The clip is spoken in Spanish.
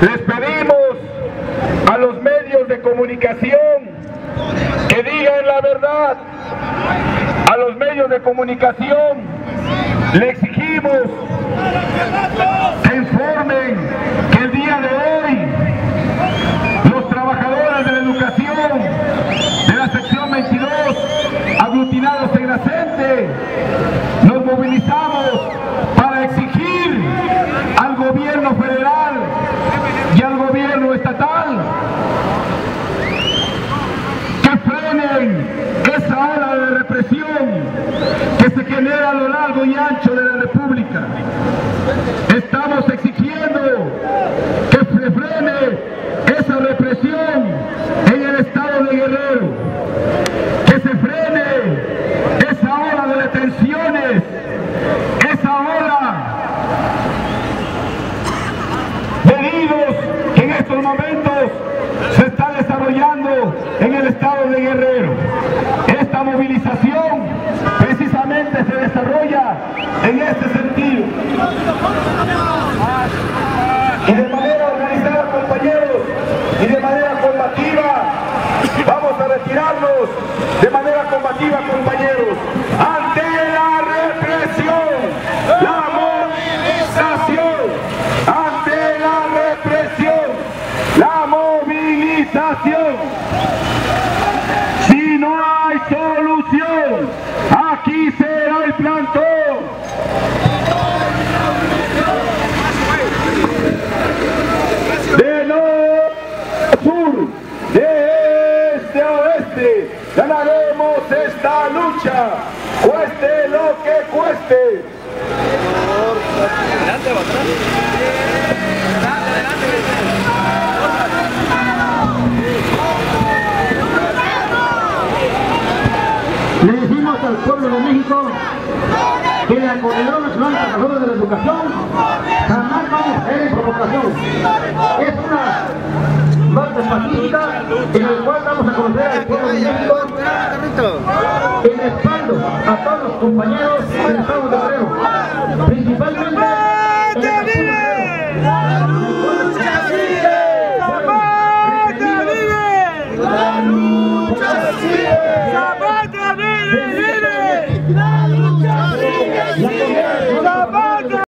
Les pedimos a los medios de comunicación que digan la verdad. A los medios de comunicación le exigimos que informen que el día de hoy los trabajadores de la educación de la sección 22 aglutinados en la CENTE nos movilizamos para exigir al gobierno federal y al gobierno estatal que frenen esa ola de represión genera a lo largo y ancho de la República. Estamos exigiendo que se frene esa represión en el estado de Guerrero, que se frene esa ola de detenciones, esa ola de heridos que en estos momentos se está desarrollando en el estado de Guerrero. Esta movilización se desarrolla en este sentido. Y de manera organizada, compañeros, y de manera combativa, vamos a retirarnos de manera combativa, compañeros, ante la represión, la movilización, ante la represión, la movilización. Ganaremos esta lucha, cueste lo que cueste. Le decimos al pueblo de México que la Coordinadora Nacional de la Educación jamás vamos a provocación. Pacífica en la cual vamos a conocer al pueblo de a todos los compañeros del Estado